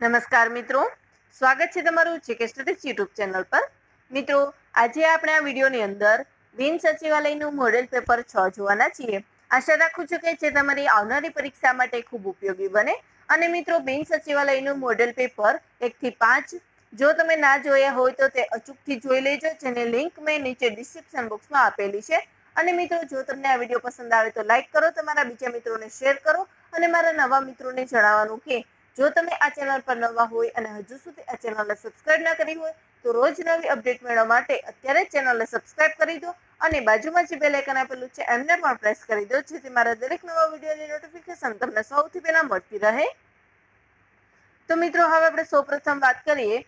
નમસ્કાર મિત્રો. સ્વાગત છે તમારું જીકે સ્ટડીઝ યુટ્યુબ ચેનલ પર. મિત્રો, આજે આપણે આ વિડીયોની અંદર બિન સચિવાલયનું મોડેલ પેપર છ જોવાના છીએ. આશા રાખું છું કે જે તમારી આવનારી પરીક્ષા માટે ખૂબ ઉપયોગી બને. અને મિત્રો, બિન સચિવાલયનું મોડેલ પેપર એકથી પાંચ. જો તમે ના જોયા હોય તો તે અચૂકથી જોઈ લેજો, જેની લિંક મેં નીચે ડિસ્ક્રિપ્શન બોક્સમાં આપેલી છે. અને મિત્રો, જો તમને આ વીડિયો પસંદ આવે તો લાઈક કરો, તમારા બીજા મિત્રોને શેર કરો અને મારા નવા મિત્રોને જણાવવાનું કે જો તમે આ ચેનલ પર નવા હોય અને હજુ સુધી આ ચેનલને સબસ્ક્રાઇબ ના કરી હોય, તો રોજ નવી અપડેટ મેળવવા માટે અત્યારે ચેનલને સબસ્ક્રાઇબ કરી દો અને બાજુમાં જે બેલ આઇકન આપેલું છે, એમને પણ પ્રેસ કરી દો, જેથી મારા દરેક નવા વિડીયોની નોટિફિકેશન તમને સૌથી પહેલા મળતી રહે. તો મિત્રો, હવે આપણે સૌપ્રથમ વાત કરીએ,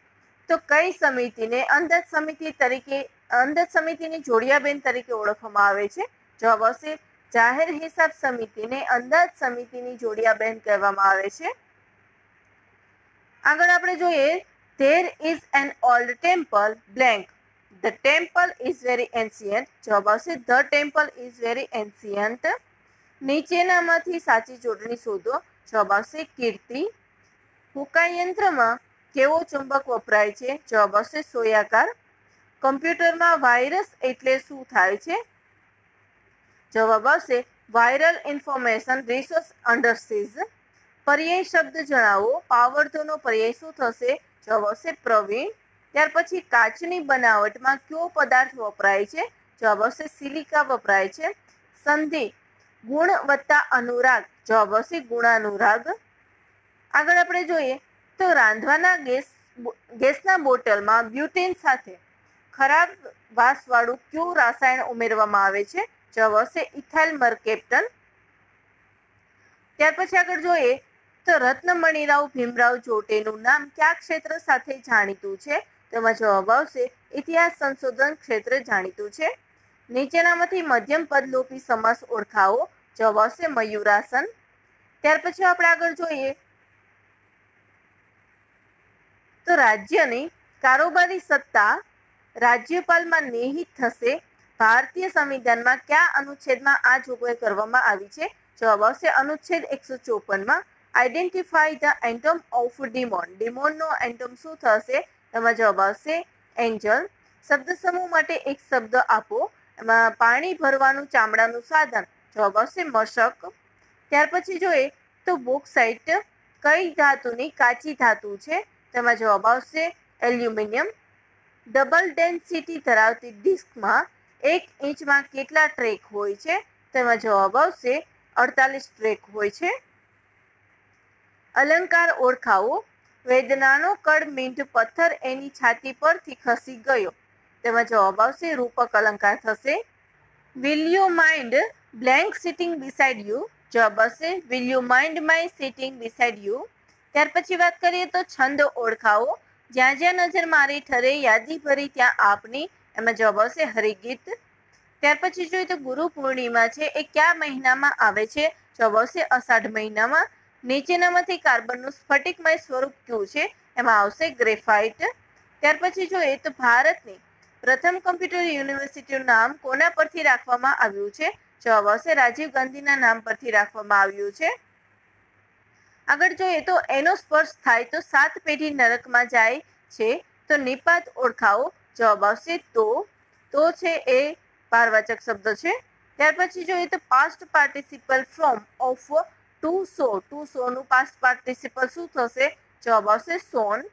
તો કઈ સમિતિને અંદાજ સમિતિ તરીકે, અંદાજ સમિતિની જોડિયાબેન તરીકે ઓળખવામાં આવે છે? જવાબ આવશે, જાહેર હિસાબ સમિતિને અંદાજ સમિતિની જોડિયાબેન કહેવામાં આવે છે. આગળ આપણે જોઈએ there is an old temple blank the temple is very ancient જવાબ આવશે the temple is very ancient નીચેનામાંથી સાચી જોડણી શોધો. જવાબ આવશે, કીર્તિ. હુકા યંત્રમાં કેવો ચુંબક વપરાય છે? જવાબ આવશે, સોયાકાર. કમ્પ્યુટરમાં વાયરસ એટલે શું થાય છે? જવાબ આવશે વાયરલ ઇન્ફોર્મેશન રિસોર્સ અંડર પર્યાય શબ્દ જણાવો, પાવરધોનો પર્યાય શું થશે? જવાબ આવશે પ્રવીણ. ત્યાર પછી કાચની બનાવટમાં કયો પદાર્થ વપરાય છે? જવાબ આવશે સિલિકા વપરાય છે. સંધિ, ગુણ વત્તા અનુરાગ. જવાબ આવશે ગુણાનુરાગ. આગળ આપણે જોઈએ તો રાંધવાના ગેસ, ગેસના બોટલમાં બ્યુટેન સાથે ખરાબ વાસવાળું કયું રાસાયણ ઉમેરવામાં આવે છે? જવાબ આવશે ઇથાઇલ મર્કેપ્ટન. ત્યાર પછી આગળ જોઈએ તો રત્નમણીરાવ ભીમરાવ જોટેનું નામ કયા ક્ષેત્ર સાથે જાણીતું છે? તેમાં જવાબ આવશે, ઇતિહાસ સંશોધન ક્ષેત્ર જાણીતું છે. નીચેનામાંથી મધ્યમ પદલોપી સમાસ ઓળખાવો, જવાબ આવશે મયુરાસન. ત્યાર પછી આપણે આગળ જોઈએ. તો રાજ્યની કારોબારી સત્તા રાજ્યપાલમાં નિહિત થશે. ભારતીય સંવિધાનમાં કયા અનુચ્છેદમાં આ જોગવાઈ કરવામાં આવી છે? જવાબ આવશે અનુચ્છેદ એકસો ચોપનમાં. Identify the antonym of demon ડિમોનનો એન્ટમ શું થશે? એમાં જવાબ આવશે એન્જલ શબ્દ સમૂહ માટે એક શબ્દ આપો. એમાં પાણી ભરવાનું ચામડાનું સાધન. જવાબ આવશે મશક. ત્યાર પછી જોઈએ તો બોક્સાઇટ કઈ ધાતુની કાચી ધાતુ છે? તેમાં જવાબ આવશે એલ્યુમિનિયમ. ડબલ ડેન્સિટી ધરાવતી ડિસ્કમાં એક ઇંચમાં કેટલા ટ્રેક હોય છે? તેમાં જવાબ આવશે અડતાલીસ ટ્રેક હોય છે. અલંકાર ઓળખાવો. વેદનાનો કડ મીંઢ પથ્થર એની છાતી પરથી ખસી ગયો. તેમાં જવાબ આવશે, રૂપક અલંકાર થશે. Will you mind blank sitting beside you જવાબ આવશે will you mind my sitting beside you ત્યાર પછી વાત કરીએ તો છંદ ઓળખાવો. જ્યાં જ્યાં નજર મારી ઠરે યાદી ભરી ત્યાં આપની. એમાં જવાબ આવશે, હરિગીત. ત્યાર પછી જોઈએ તો ગુરુ પૂર્ણિમા છે, એ કયા મહિનામાં આવે છે? જવાબ આવશે, અષાઢ મહિનામાં. નીચેનામાંથી કાર્બનનું સ્ફટિકમય સ્વરૂપ કયું છે? એમાં આવશે ગ્રેફાઇટ. ત્યાર પછી જોઈએ તો ભારતની પ્રથમ કમ્પ્યુટર યુનિવર્સિટીનું નામ કોના પરથી રાખવામાં આવ્યું છે? જવાબ આવશે રાજીવ ગાંધીના નામ પરથી રાખવામાં આવ્યું છે. આગળ જોઈએ તો એનો સ્પર્શ થાય તો સાત પેઢી નરકમાં જાય છે, તો નિપાત ઓળખાવો. જવાબ આવશે તો. તો છે એ પારવાચક શબ્દ છે. ત્યાર પછી જોઈએ તો past participle from of to sow to sow નું પાસ્ટ પાર્ટિસિપલ શું થશે? જવાબ આવશે સોન.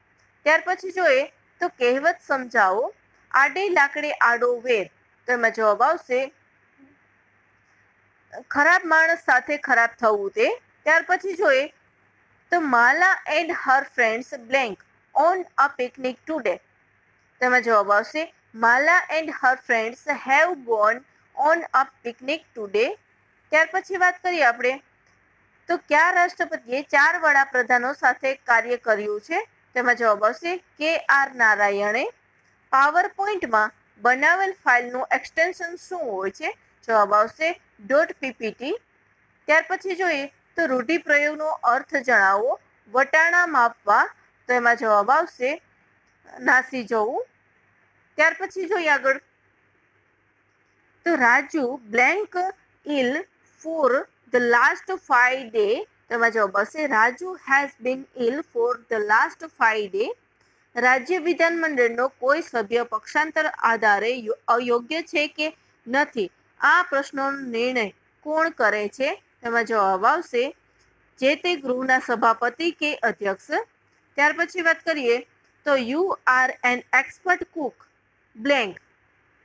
ત્યાર પછી જોઈએ, તો કહેવત સમજાવો. આડે લાકડે આડો વેર. તો એમાં જવાબ આવશે, ખરાબ માણસ સાથે ખરાબ થવું તે. ત્યાર પછી જોઈએ, તો Mala and her friends blank on a picnic today. તેમાં જવાબ આવશે, Mala and her friends have gone on a picnic today. ત્યાર પછી વાત કરીએ આપણે તો કયા રાષ્ટ્રપતિએ ચાર વડાપ્રધાનો સાથે કાર્ય કર્યું છે? તેમાં જવાબ આવશે કે આર નારાયણે. પાવર પોઈન્ટમાં બનાવેલ ફાઇલનું એક્સટેન્શન શું હોય છે? જવાબ આવશે. ડોટ પીપીટી ત્યાર પછી જોઈએ તો રૂઢિપ્રયોગનો અર્થ જણાવો. વટાણા માપવા. તો એમાં જવાબ આવશે નાસી જવું. ત્યાર પછી જોઈએ આગળ. તો Raju blank ill for the last five day, તેમાં જવાબ આવશે, Raju has been ill for the last five day રાજ્ય વિધાનમંડળનો કોઈ સભ્ય પક્ષાંતર આધારે અયોગ્ય છે કે નથી? આ પ્રશ્નોનો નિર્ણય કોણ કરે છે? તેમાં જવાબ આવશે, જે તે ગૃહના સભાપતિ કે અધ્યક્ષ. ત્યાર પછી વાત કરીએ, તો you are an expert cook blank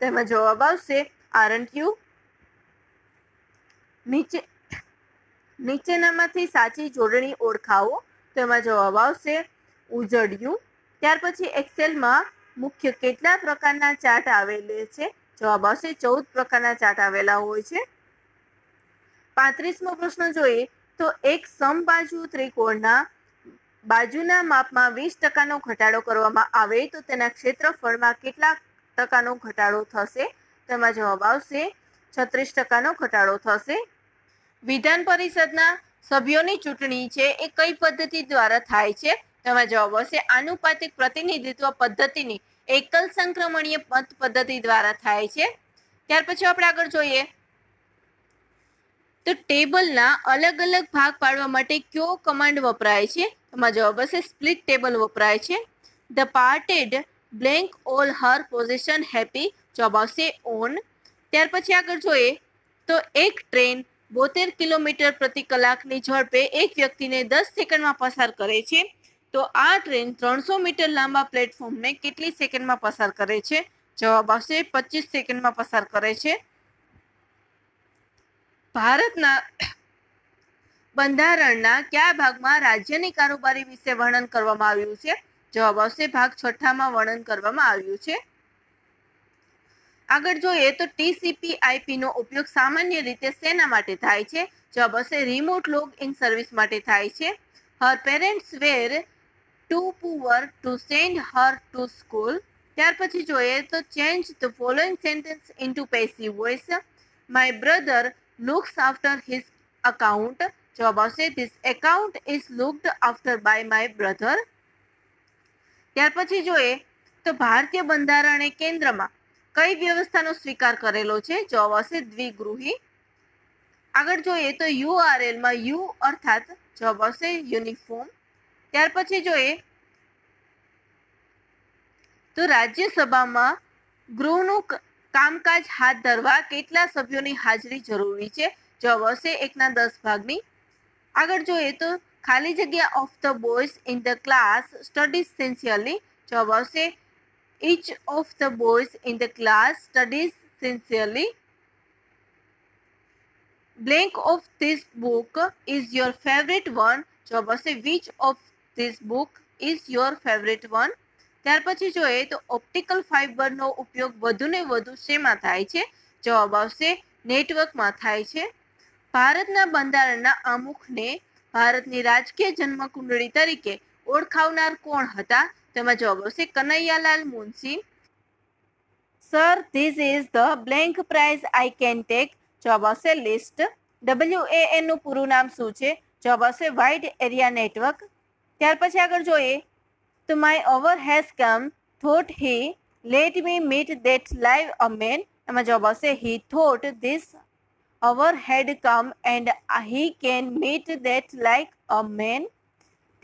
તેમાં જવાબ આવશે આરન્ટ યુ નીચે નીચેનામાંથી સાચી જોડણી ઓળખાવો તેમાં જવાબ આવશે ઉજળ્યું. ત્યાર પછી એક્સેલમાં મુખ્ય કેટલા પ્રકારના ચાર્ટ આવેલા છે? જવાબ આવશે ચૌદ પ્રકારના ચાર્ટ આવેલા હોય છે. પાંત્રીસમો પ્રશ્ન જોઈએ, તો એક સમબાજુ ત્રિકોણના બાજુના માપમાં વીસ ટકાનો ઘટાડો કરવામાં આવે, તો તેના ક્ષેત્રફળમાં કેટલા ટકાનો ઘટાડો થશે? તેમાં જવાબ આવશે છત્રીસ ટકાનો ઘટાડો થશે. વિધાન પરિષદના સભ્યોની ચૂંટણી છે એ કઈ પદ્ધતિ દ્વારા થાય છે? તેમાં જવાબ આવશે આનુપાતિક પ્રતિનિધિત્વ પદ્ધતિની એકલ સંક્રમણીય મત પદ્ધતિ દ્વારા થાય છે. ત્યાર પછી આપણે આગળ જોઈએ. તો ટેબલના અલગ અલગ ભાગ પાડવા માટે કયો કમાન્ડ વપરાય છે? એમાં જવાબ હશે સ્પ્લિટ ટેબલ વપરાય છે. The parted blank all her position happy. જવાબ આવશે ઓન. ત્યાર પછી આગળ જોઈએ. તો એક ટ્રેન બોતેર કિલોમીટર પ્રતિ કલાકની ઝડપે એક વ્યક્તિને દસ સેકન્ડમાં પસાર કરે છે. તો આ ટ્રેન ત્રણસો મીટર લાંબા પ્લેટફોર્મને કેટલી સેકન્ડમાં પસાર કરે છે? જવાબ આવશે પચીસ સેકન્ડમાં પસાર કરે છે. ભારતના બંધારણના કયા ભાગમાં રાજ્યની કારોબારી વિશે વર્ણન કરવામાં આવ્યું છે? જવાબ આવશે ભાગ છઠ્ઠામાં વર્ણન કરવામાં આવ્યું છે. આગળ જોઈએ તો ટીસીપી નો ઉપયોગ સામાન્ય રીતે શેના માટે થાય છે? જવાબ હશે રિમોટ લોગ ઇન સર્વિસ માટે થાય છે. Her parents were too poor to send her to school ત્યાર પછી જોઈએ તો change the following sentence into passive voice my brother looks after his account જવાબ આવશે this account is looked after by my brother ત્યાર પછી જોઈએ તો ભારતીય બંધારણે કેન્દ્રમાં કઈ વ્યવસ્થાનો સ્વીકાર કરેલો છે? જવાબ આવશે દ્વિગૃહી. આગળ જોઈએ તો યુઆરએલમાં યુ અર્થાત જવાબ આવશે યુનિફોર્મ. ત્યાર પછી જોઈએ તો રાજ્યસભામાં ગૃહનું કામકાજ હાથ ધરવા કેટલા સભ્યોની હાજરી જરૂરી છે? જવાબ આવશે એકના દસ ભાગની. આગળ જોઈએ તો ખાલી જગ્યા of the boys in the class studies sincerely જવાબ આવશે each of the boys in the class studies sincerely. Blank of this book is your favorite one. જવાબ આવશે which of this book is your favorite one. ત્યાર પછી જોઈએ તો optical ફાઇબરનો ઉપયોગ વધુ ને વધુ શેમાં થાય છે જવાબ આવશે નેટવર્કમાં થાય છે ભારતના બંધારણના અમુખને ભારતની રાજકીય જન્મકુંડળી તરીકે ઓળખાવનાર કોણ હતા તેમાં જવાબ આવશે Kanaiyalal Munshi. Sir this is the blank prize I can take જવાબ આવશે લિસ્ટ ડબલ્યુ એ એનનું પૂરું નામ શું છે? જવાબ આવશે વાઇડ એરિયા નેટવર્ક ત્યાર પછી આગળ જોઈએ. તો my over has come thought he let me meet that live a man એમાં જવાબ આવશે he thought this hour had come and he can meet that like a man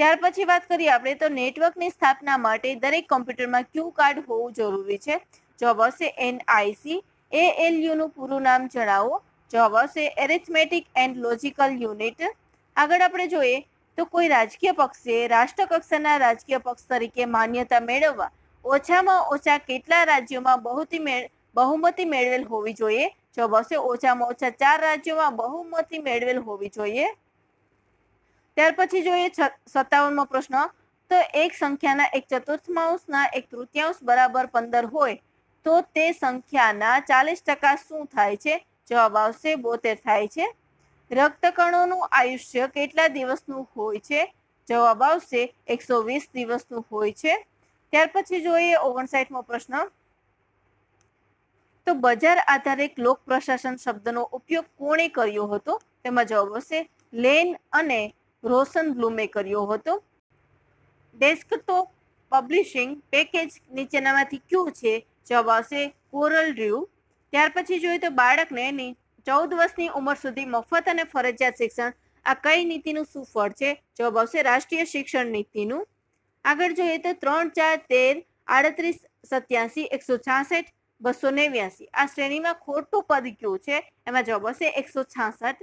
ત્યાર પછી વાત કરીએ આપણે તો નેટવર્કની સ્થાપના માટે દરેક કોમ્પ્યુટરમાં ક્યુ કાર્ડ હોવું જરૂરી છે. જવાબ આવશે એનઆઈસી એએલયુનું પૂરું નામ જણાવો. જવાબ આવશે એરિથમેટિક એન્ડ લોજિકલ યુનિટ આગળ આપણે જોઈએ તો કોઈ રાજકીય પક્ષે રાષ્ટ્રકક્ષાના રાજકીય પક્ષ તરીકે માન્યતા મેળવવા ઓછામાં ઓછા કેટલા રાજ્યોમાં બહુતી બહુમતી મેળવેલ હોવી જોઈએ? જવાબ આવશે ઓછામાં ઓછા ચાર રાજ્યોમાં બહુમતી મેળવેલ હોવી જોઈએ? ત્યાર પછી જોઈએ સત્તાવનમો પ્રશ્ન, તો એક સંખ્યાના એક ચતુર્થમાંશના એક તૃતીયાંશ બરાબર પંદર હોય, તો તે સંખ્યાના ચાલીસ ટકા શું થાય છે? જવાબ આવશે બોતેર થાય છે. રક્તકણોનું આયુષ્ય કેટલા દિવસનું હોય છે? જવાબ આવશે એકસો વીસ દિવસનું હોય છે. ત્યાર પછી જોઈએ ઓગણસાઠમો પ્રશ્ન, તો બજાર આધારિત લોક પ્રશાસન શબ્દનો ઉપયોગ કોણે કર્યો હતો? તેમાં જવાબ આવશે લેન અને રોશન બ્લુમે કર્યો હતો. ડેસ્કટોપ પબ્લિશિંગ પેકેજ નીચેનામાંથી ક્યુ છે? જવાબ આવશે કોરલ ડ્રીવ ત્યાર પછી જોઈએ તો બાળકને ચૌદ વર્ષની ઉંમર સુધી મફત અને ફરજિયાત શિક્ષણ આ કઈ નીતિનું શું ફળ છે? જવાબ આવશે રાષ્ટ્રીય શિક્ષણ નીતિનું. આગળ જોઈએ તો ત્રણ ચાર તેર આડત્રીસ સત્યાસી એકસો છાસઠ બસો નેવ્યાસી. આ શ્રેણીમાં ખોટું પદ કયું છે? એમાં જવાબ આવશે એકસો છાસઠ.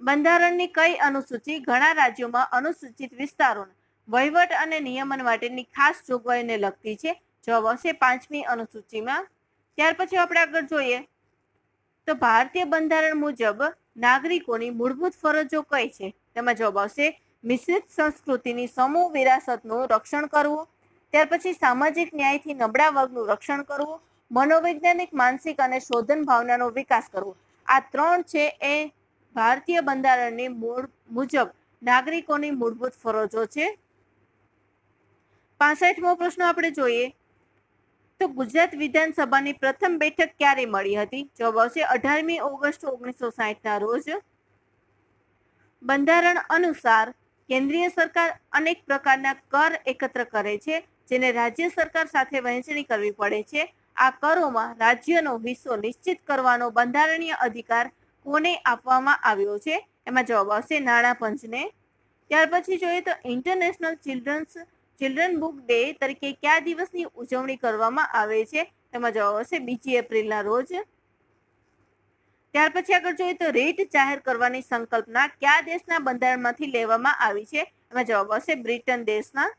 બંધારણની કઈ અનુસૂચિ ઘણા રાજ્યોમાં અનુસૂચિત વિસ્તારોના વહીવટ અને નિયમન માટેની ખાસ જોગવાઈને લગતી છે? જવાબ આવશે પાંચમી અનુસૂચિમાં. ત્યાર પછી આપણે આગળ જોઈએ. તો ભારતીય બંધારણ મુજબ નાગરિકોની મૂળભૂત ફરજો કઈ છે? તેમાં જવાબ આવશે મિશ્રિત સંસ્કૃતિની સમૂહ વિરાસતનું રક્ષણ કરવું. ત્યાર પછી સામાજિક ન્યાયથી નબળા વર્ગનું રક્ષણ કરવું. મનોવૈજ્ઞાનિક માનસિક અને શોધન ભાવનાનો વિકાસ કરવો. આ ત્રણ છે એ ભારતીય બંધારણની મૂળ મુજબ નાગરિકોની મૂળભૂત ફરજો છે. પાસઠમો પ્રશ્ન આપણે જોઈએ. તો ગુજરાત વિધાનસભાની પ્રથમ બેઠક ક્યારે મળી હતી? જવાબ આવશે અઢારમી ઓગસ્ટ ઓગણીસો સાહીઠના રોજ. બંધારણ અનુસાર કેન્દ્રીય સરકાર અનેક પ્રકારના કર એકત્ર કરે છે, જેને રાજ્ય સરકાર સાથે વહેંચણી કરવી પડે છે. આ કરોમાં રાજ્યનો હિસ્સો નિશ્ચિત કરવાનો બંધારણીય અધિકાર કોને આપવામાં આવ્યો છે? એમાં જવાબ આવશે નાણાં પંચને. ત્યાર પછી જોઈએ તો international children's children book day તરીકે કયા દિવસની ઉજવણી કરવામાં આવે છે? તેમાં જવાબ આવશે બીજી એપ્રિલના રોજ. ત્યાર પછી આગળ જોઈએ તો રેટ જાહેર કરવાની સંકલ્પના કયા દેશના બંધારણમાંથી લેવામાં આવી છે? એમાં જવાબ આવશે બ્રિટન દેશના.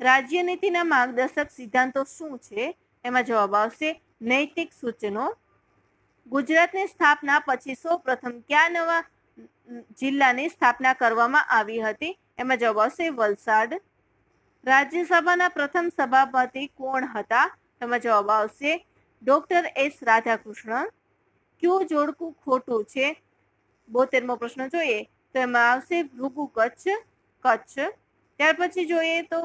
રાજ્ય નીતિના માર્ગદર્શક સિદ્ધાંતો શું છે? એમાં જવાબ આવશે નૈતિક સૂચનો. ગુજરાતની સ્થાપના પછી સૌ પ્રથમ કયા નવા જિલ્લાની સ્થાપના કરવામાં આવી હતી? એમાં જવાબ આવશે વલસાડ. રાજ્યસભાના પ્રથમ સભાપતિ કોણ હતા? એમાં જવાબ આવશે ડોક્ટર એસ રાધાકૃષ્ણ કયું જોડકું ખોટું છે? બોતેરમો પ્રશ્ન જોઈએ તો એમાં આવશે ભૃગુ કચ્છ. કચ્છ. ત્યાર પછી જોઈએ તો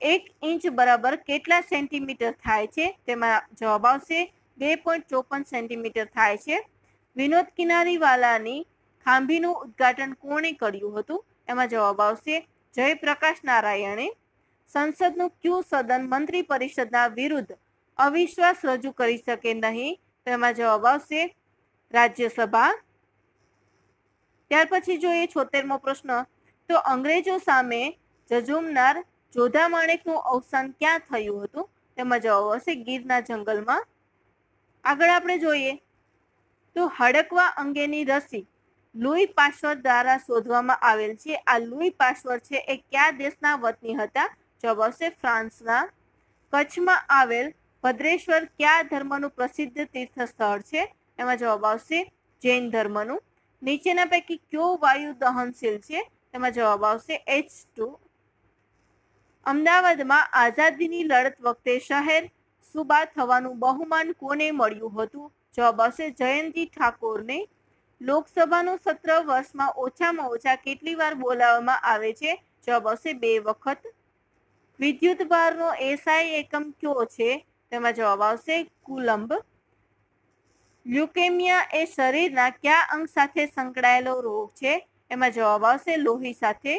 એક ઇંચ બરાબર કેટલા સેન્ટીમીટર થાય છે? તેમાં જવાબ આવશે બે પોઈન્ટ ચોપન સેન્ટીમીટર થાય છે. વિનોદ કિનારીવાલાની ખાંભીનું ઉદ્ઘાટન કોણે કર્યું હતું? એમાં જવાબ આવશે જયપ્રકાશ નારાયણે. સંસદનું ક્યુ સદન મંત્રી પરિષદના વિરુદ્ધ અવિશ્વાસ રજૂ કરી શકે નહીં. તેમાં જવાબ આવશે રાજ્યસભા. ત્યાર પછી જોઈએ છોતેરમો પ્રશ્ન, તો અંગ્રેજો સામે જજુમનાર જોધા માણેકનું અવસાન ક્યાં થયું હતું? તેમાં જવાબ આવશે ગીરના જંગલમાં. આગળ આપણે જોઈએ તો હડકવા અંગેની રસી લુઈ પાશ્વર દ્વારા શોધવામાં આવેલ છે. આ લુઈ પાશ્વર છે એ કયા દેશના વતની હતા? જવાબ આવશે ફ્રાન્સના. કચ્છમાં આવેલ ભદ્રેશ્વર કયા ધર્મનું પ્રસિદ્ધ તીર્થ સ્થળ છે? એમાં જવાબ આવશે જૈન ધર્મનું. નીચેના પૈકી કયો વાયુ દહનશીલ છે? તેમાં જવાબ આવશે એચ ટુ. અમદાવાદમાં આઝાદીની લડત વખતે શહેર સુબા થવાનું બહુમાન કોને મળ્યું હતું? જવાબ આવશે જયંતી ઠાકોરને. લોકસભાનું સત્ર વર્ષમાં ઓછામાં ઓછા કેટલી વાર બોલાવવામાં આવે છે? જવાબ આવશે બે વખત. વિદ્યુત ભારનો એસઆઈ એકમ કયો છે? તેમાં જવાબ આવશે કુલંબ. લ્યુકેમિયા એ શરીરના કયા અંગ સાથે સંકળાયેલો રોગ છે? એમાં જવાબ આવશે લોહી સાથે.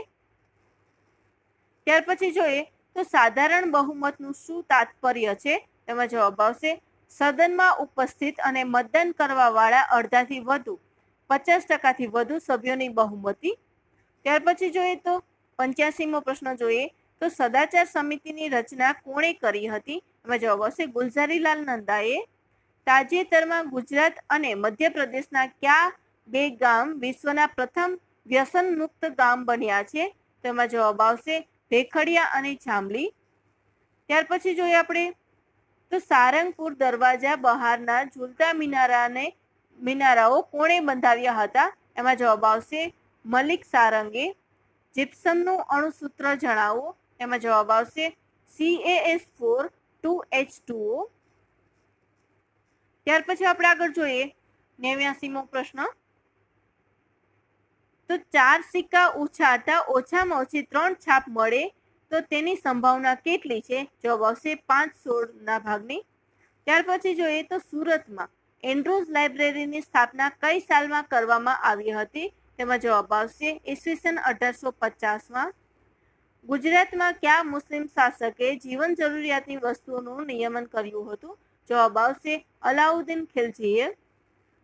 ત્યાર પછી જોઈએ તો સાધારણ બહુમતનું શું તાત્પર્ય છે? તેમાં જવાબ આવશે, સદનમાં ઉપસ્થિત અને મતદાન કરવા વાળા અડધાથી વધુ, પચાસ ટકાથી વધુ સભ્યોની બહુમતી. ત્યાર પછી જોઈએ તો, પંચ્યાસીમો પ્રશ્ન જોઈએ તો સદાચાર સમિતિની રચના કોણે કરી હતી? એમાં જવાબ આવશે, ગુલઝારીલાલ નંદાએ. તાજેતરમાં ગુજરાત અને મધ્યપ્રદેશના કયા બે ગામ વિશ્વના પ્રથમ વ્યસન મુક્ત ગામ બન્યા છે? તેમાં જવાબ આવશે, ભેખડિયા અને જાંબલી. ત્યાર પછી જોઈએ આપણે તો સારંગપુર દરવાજા બહારના ઝૂલતા મિનારાને, મિનારાઓ કોણે બંધાવ્યા હતા? એમાં જવાબ આવશે મલિક સારંગે. જીપ્સમનું અણુસૂત્ર જણાવો. એમાં જવાબ આવશે CAS four two H two O ત્યાર પછી આપણે આગળ જોઈએ નેવ્યાસીમો પ્રશ્ન. તો ચાર સિક્કા ઉછાળતા ઓછામાં ઓછી ત્રણ છાપ મળે તો તેની સંભાવના કેટલી છે? જવાબ આવશે પાંચ સોળના ભાગની. ત્યાર પછી જોઈએ તો સુરતમાં એન્ડ્રોઝ લાઇબ્રેરીની સ્થાપના કઈ સાલમાં કરવામાં આવી હતી? તેમાં જવાબ આવશે ઈસવીસન અઢારસો પચાસમાં. ગુજરાતમાં કયા મુસ્લિમ શાસકે જીવન જરૂરિયાતની વસ્તુઓનું નિયમન કર્યું હતું? જવાબ આવશે અલાઉદ્દીન ખિલજીએ.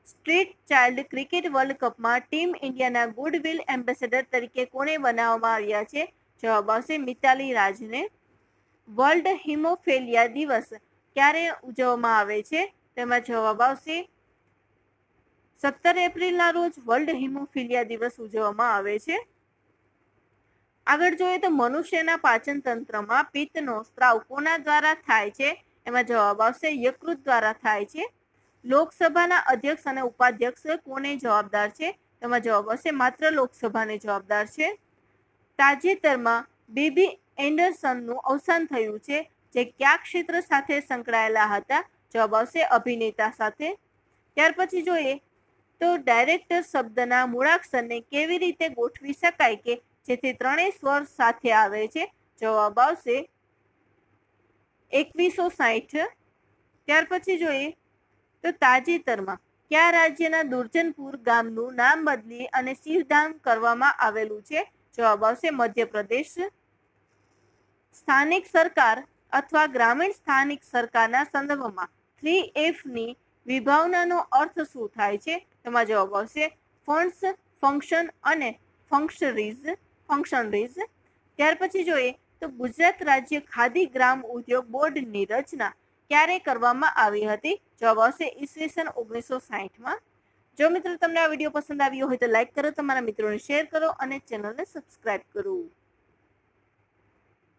સ્ટ્રીટ ચાઇલ્ડ ક્રિકેટ વર્લ્ડ કપમાં ટીમ ઇન્ડિયાના ગુડવિલ એમ્બેસેડર તરીકે કોને બનાવવામાં આવ્યા છે? જવાબ આવશે મિતાલી રાજને. વર્લ્ડ હિમોફેલિયા દિવસ ક્યારે ઉજવવામાં આવે છે? તેમાં જવાબ આવશે સત્તર એપ્રિલના રોજ વર્લ્ડ હિમોફિલિયા દિવસ ઉજવવામાં આવે છે. આગળ જોઈએ તો મનુષ્યના પાચન તંત્રમાં પિત્તનો સ્ત્રાવ કોના દ્વારા થાય છે? એમાં જવાબ આવશે યકૃત દ્વારા થાય છે. લોકસભાના અધ્યક્ષ અને ઉપાધ્યક્ષ કોને જવાબદાર છે? તેમાં જવાબ આવશે માત્ર લોકસભાને જવાબદાર છે. તાજેતરમાં બેબી એન્ડરસનનું અવસાન થયું છે, જે કયા ક્ષેત્ર સાથે સંકળાયેલા હતા, જવાબ આવશે અભિનેતા સાથે. ત્યાર પછી જોઈએ તો ડાયરેક્ટર શબ્દના મૂળાક્ષરને કેવી રીતે ગોઠવી શકાય કે જેથી ત્રણેય સ્વર સાથે આવે છે? જવાબ આવશે એકવીસો સાહીઠ. ત્યાર પછી જોઈએ તો તાજેતરમાં કયા રાજ્યના દુર્જનપુર ગામનું નામ બદલી અને શિવધામ કરવામાં આવેલું છે? જવાબ આવશે મધ્યપ્રદેશ. સ્થાનિક સરકાર અથવા ગ્રામીણ સ્થાનિક સરકારના સંદર્ભમાં થ્રી એફની વિભાવનાનો અર્થ શું થાય છે? તેમાં જવાબ આવશે ફંડ્સ ફંક્શન અને ફંક્શનરીઝ ફંક્શનરીઝ ત્યાર પછી જોઈએ તો ગુજરાત રાજ્ય ખાદી ગ્રામ ઉદ્યોગ બોર્ડની રચના ક્યારે કરવામાં આવી હતી? જવાબ આવશે ઈસવીસન ઓગણીસો સાહીઠમાં. જો મિત્રો તમને આ વીડિયો પસંદ આવ્યો હોય તો લાઈક કરો, તમારા મિત્રોને શેર કરો અને ચેનલને સબસ્ક્રાઇબ કરો.